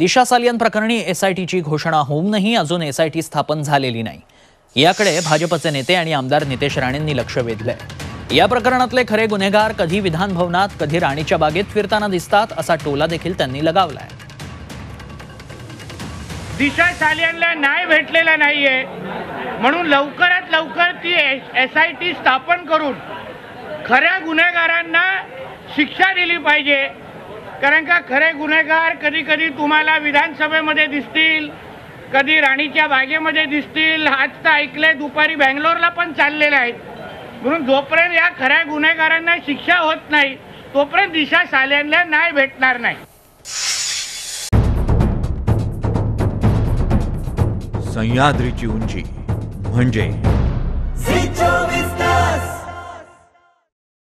दिशा सालियन प्रकरणी एसआयटीची घोषणा होऊनही अजून एसआयटी स्थापन झालेली नाही. याकडे भाजपचे नेते आणि आमदार नितेश राणेंनी लक्ष वेधलंय. या प्रकरणातले खरे गुन्हेगार कधी विधान भवनात कधी राणीच्या बागेत फिरताना दिसतात असा टोला देखील त्यांनी लगावलाय. दिशा सालियनला न्याय भेटलेला नाहीये. म्हणून लवकरात लवकर ती एस आय टी स्थापन करून खऱ्या गुन्हेगारांना शिक्षा दिली पाहिजे. कारण का खरे गुन्हेगार कधी कधी तुम्हाला विधानसभेमध्ये दिसतील कधी राणीच्या बागेमध्ये दिसतील. आज तर ऐकले दुपारी बँगलोरला पण चाललेले आहेत. म्हणून जोपर्यंत या खऱ्या गुन्हेगारांना शिक्षा होत नाही तोपर्यंत दिशा साल्यांना नाही भेटणार नाही. सह्याद्रीची उंची म्हणजे